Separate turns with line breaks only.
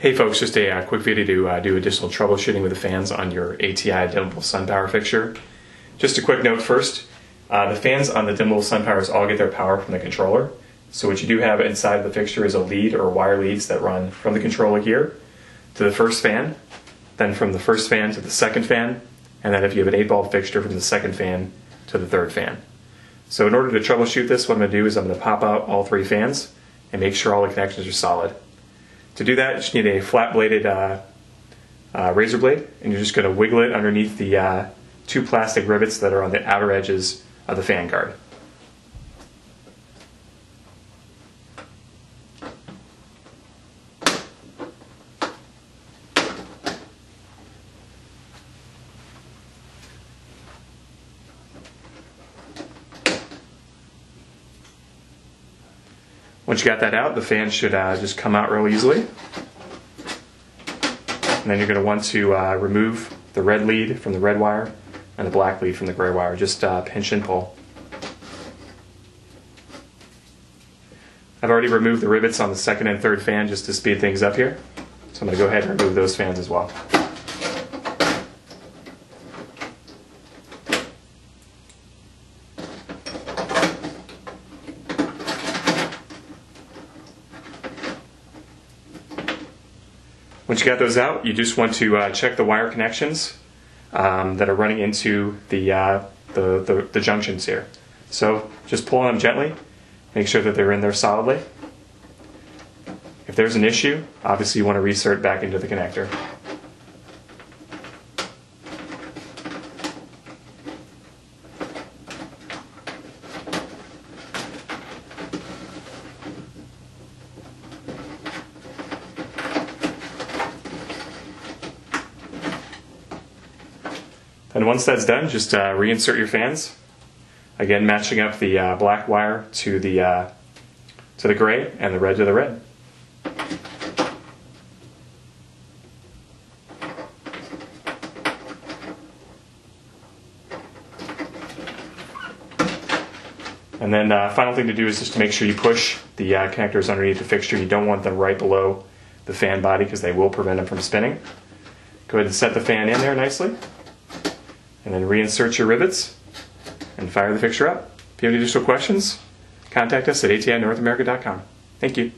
Hey folks, just a uh, quick video to uh, do additional troubleshooting with the fans on your ATI dimmable SunPower fixture. Just a quick note first, uh, the fans on the dimmable SunPowers all get their power from the controller. So what you do have inside the fixture is a lead or wire leads that run from the controller here to the first fan, then from the first fan to the second fan, and then if you have an 8-ball fixture from the second fan to the third fan. So in order to troubleshoot this, what I'm going to do is I'm going to pop out all three fans and make sure all the connections are solid. To do that, you just need a flat bladed uh, uh, razor blade, and you're just going to wiggle it underneath the uh, two plastic rivets that are on the outer edges of the fan guard. Once you got that out, the fan should uh, just come out real easily. And then you're going to want to uh, remove the red lead from the red wire and the black lead from the gray wire. Just uh, pinch and pull. I've already removed the rivets on the second and third fan just to speed things up here. So I'm going to go ahead and remove those fans as well. Once you got those out, you just want to uh, check the wire connections um, that are running into the, uh, the, the, the junctions here. So just pull on them gently, make sure that they're in there solidly. If there's an issue, obviously you want to reinsert back into the connector. And once that's done, just uh, reinsert your fans. Again, matching up the uh, black wire to the uh, to the gray and the red to the red. And then uh, final thing to do is just to make sure you push the uh, connectors underneath the fixture. You don't want them right below the fan body because they will prevent them from spinning. Go ahead and set the fan in there nicely and then reinsert your rivets and fire the fixture up. If you have any additional questions, contact us at atinorthamerica.com. Thank you.